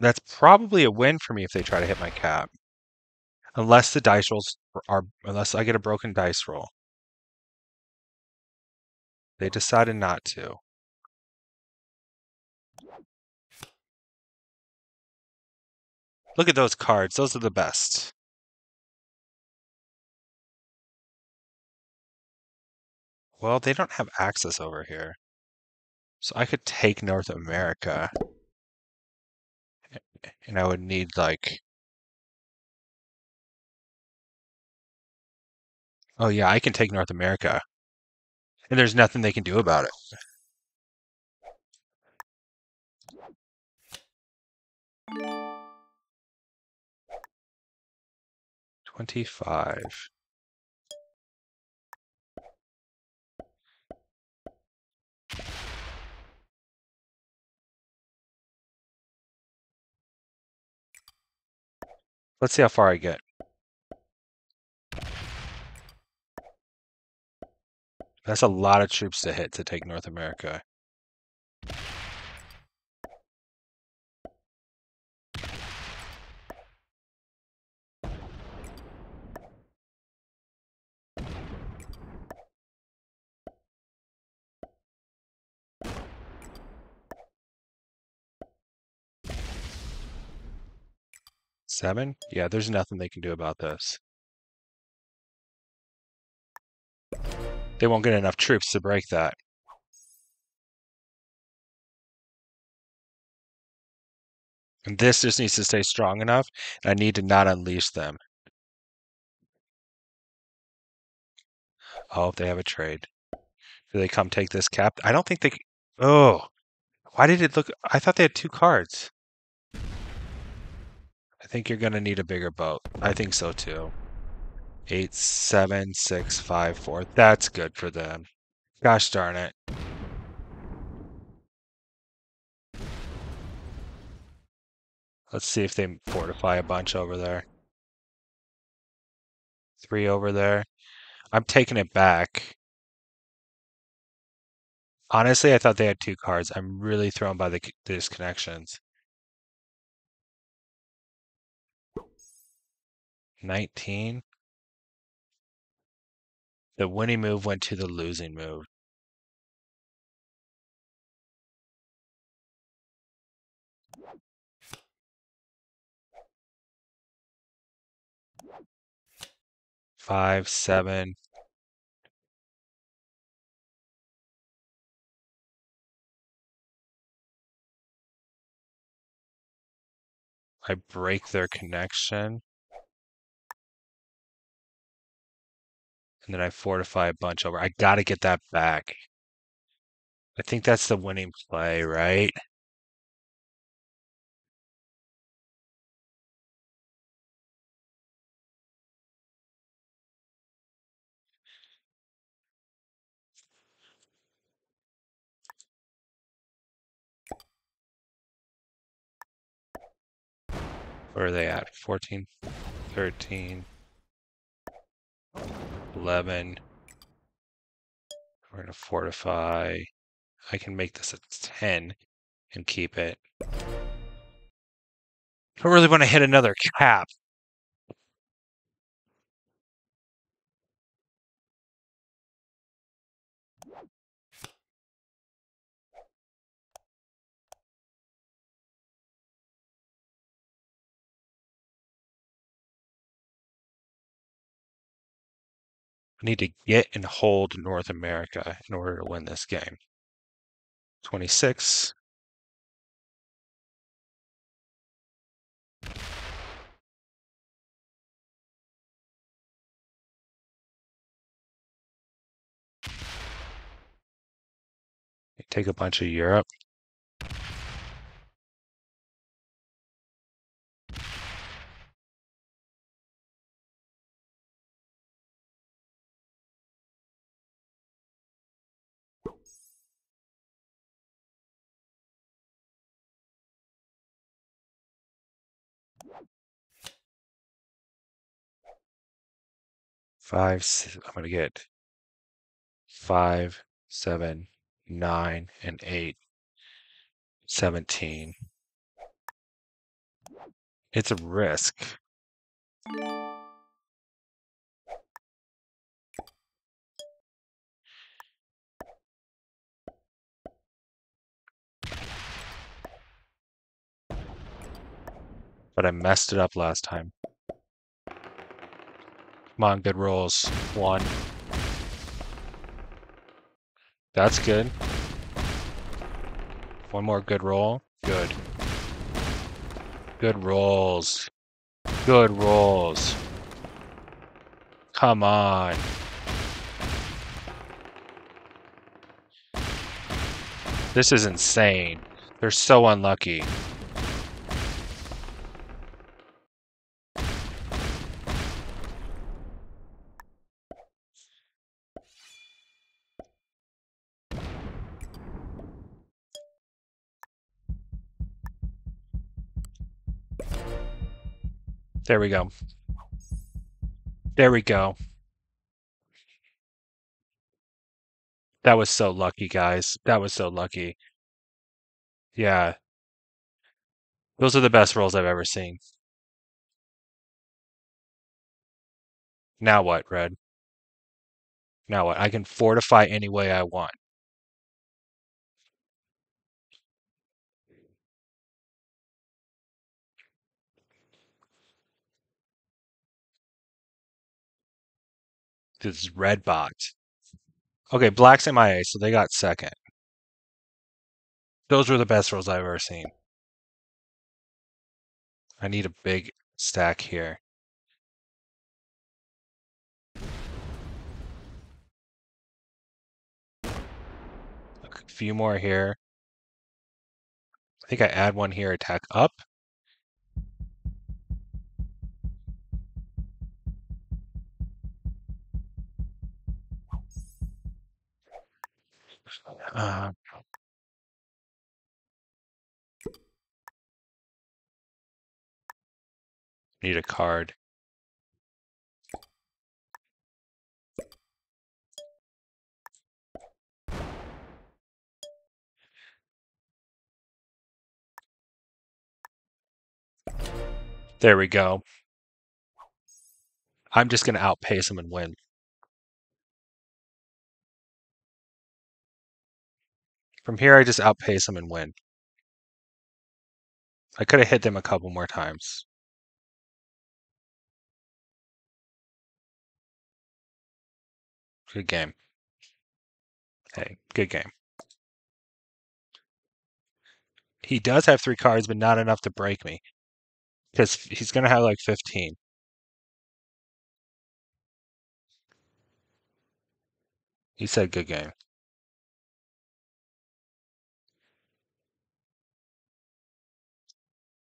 That's probably a win for me if they try to hit my cap. Unless the dice rolls are, unless I get a broken dice roll. They decided not to. Look at those cards. Those are the best. Well, they don't have access over here. So I could take North America. And I would need like... Oh yeah, I can take North America. And there's nothing they can do about it. Twenty-five. Let's see how far I get. That's a lot of troops to hit to take North America. Seven? Yeah, there's nothing they can do about this. They won't get enough troops to break that. And this just needs to stay strong enough. I need to not unleash them. Oh, they have a trade. Do they come take this cap? I don't think they... Oh. Why did it look... I thought they had two cards. I think you're going to need a bigger boat. I think so too. Eight, seven, six, five, four. That's good for them. Gosh darn it. Let's see if they fortify a bunch over there. Three over there. I'm taking it back. Honestly, I thought they had two cards. I'm really thrown by the disconnections. 19 The winning move went to the losing move. Five, seven. I break their connection. And then I fortify a bunch over. I gotta get that back. I think that's the winning play, right? Where are they at? 14, 13, 11. We're going to fortify. I can make this a 10 and keep it. I don't really want to hit another cap. Need to get and hold North America in order to win this game. 26. Take a bunch of Europe. Five, I'm going to get five, seven, nine, and eight. 17. It's a risk. But I messed it up last time. Come on, good rolls. One. That's good. One more good roll. Good. Good rolls. Good rolls. Come on. This is insane. They're so unlucky. There we go. There we go. That was so lucky, guys. That was so lucky. Yeah. Those are the best rolls I've ever seen. Now what, Red? Now what? I can fortify any way I want. This red box. Okay, black's MIA, so they got second. Those were the best rolls I've ever seen. I need a big stack here. A few more here. I think I add one here, attack up. Uh, need a card. There we go. I'm just going to outpace him and win. From here, I just outpace them and win. I could have hit them a couple more times. Good game. Hey, good game. He does have three cards, but not enough to break me. Because he's going to have like 15. He said good game.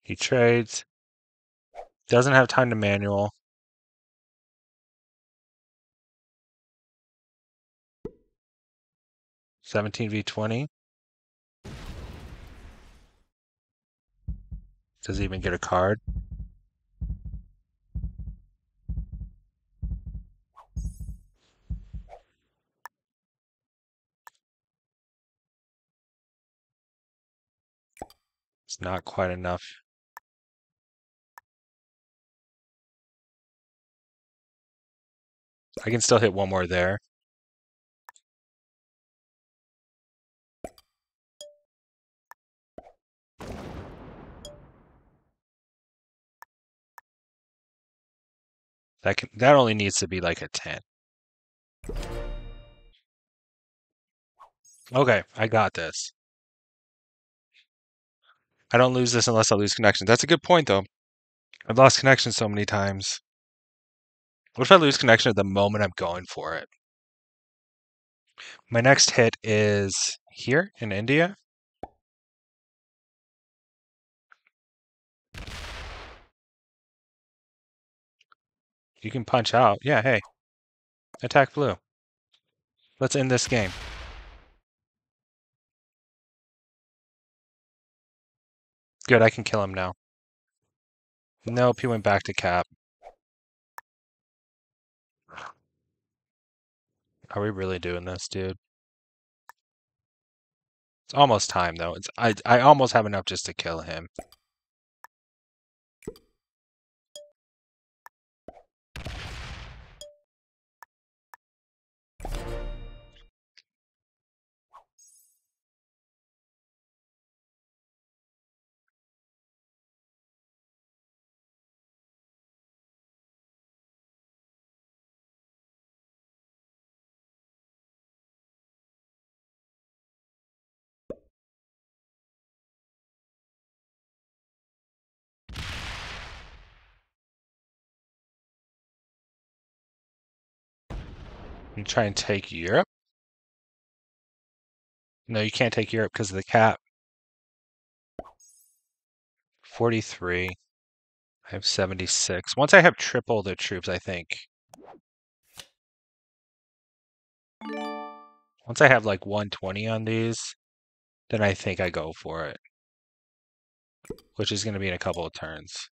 He trades. Doesn't have time to manual. Seventeen v twenty. Does he even get a card? It's not quite enough. I can still hit one more there. That can, that only needs to be like a 10. Okay, I got this. I don't lose this unless I lose connection. That's a good point, though. I've lost connection so many times. What if I lose connection at the moment I'm going for it? My next hit is here in India. You can punch out. Yeah, hey. Attack blue. Let's end this game. Good, I can kill him now. Nope, he went back to cap. Are we really doing this, dude? It's almost time, though. It's I, I almost have enough just to kill him. You try and take Europe? No, you can't take Europe because of the cap. 43. I have 76. Once I have triple the troops, I think. Once I have like 120 on these, then I think I go for it. Which is going to be in a couple of turns.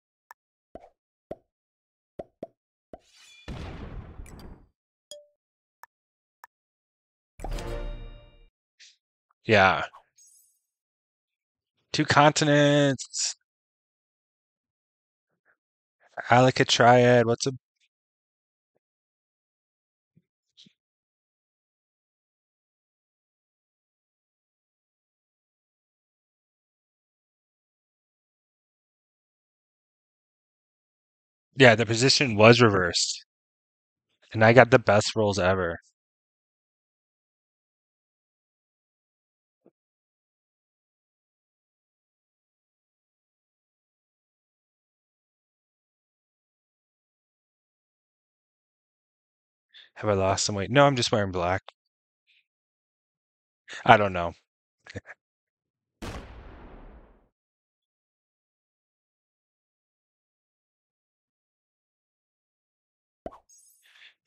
Yeah. Two continents. Alaka Triad. What's a Yeah, the position was reversed. And I got the best rolls ever. Have I lost some weight? No, I'm just wearing black. I don't know.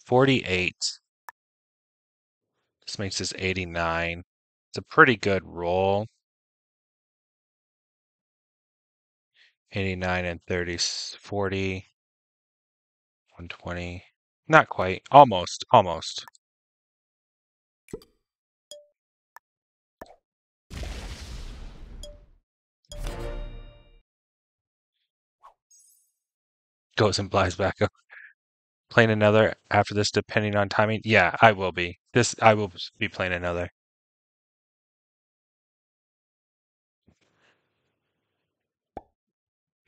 Forty-eight. This makes this 89. It's a pretty good roll. 89 and 30, 40, 120. Not quite. Almost. Almost. Goes and flies back up. Playing another after this, depending on timing. Yeah, I will be. This I will be playing another.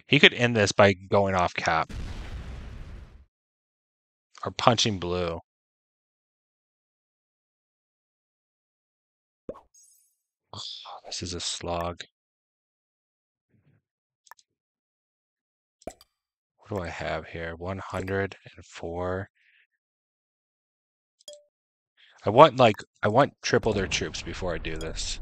He could end this by going off cap. Or punching blue. This is a slog. What do I have here? 104. I want like I want triple their troops before I do this.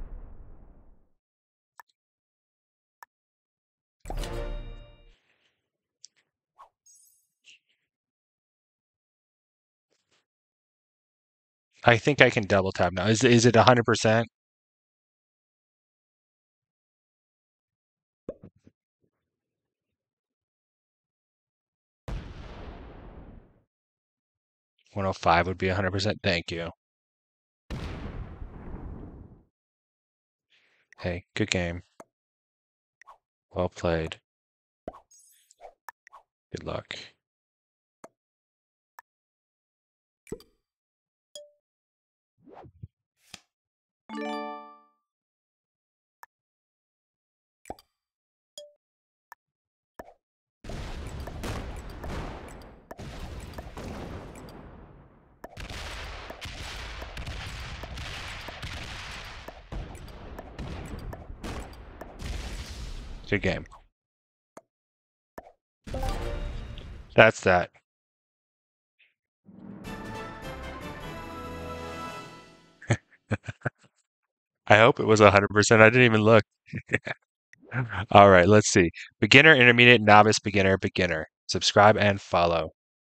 I think I can double tap now. Is is it 100%? One hundred five would be 100%. Thank you. Hey, good game. Well played. Good luck. Good game. That's that. I hope it was 100%. I didn't even look. All right, let's see. Beginner, intermediate, novice, beginner, beginner. Subscribe and follow.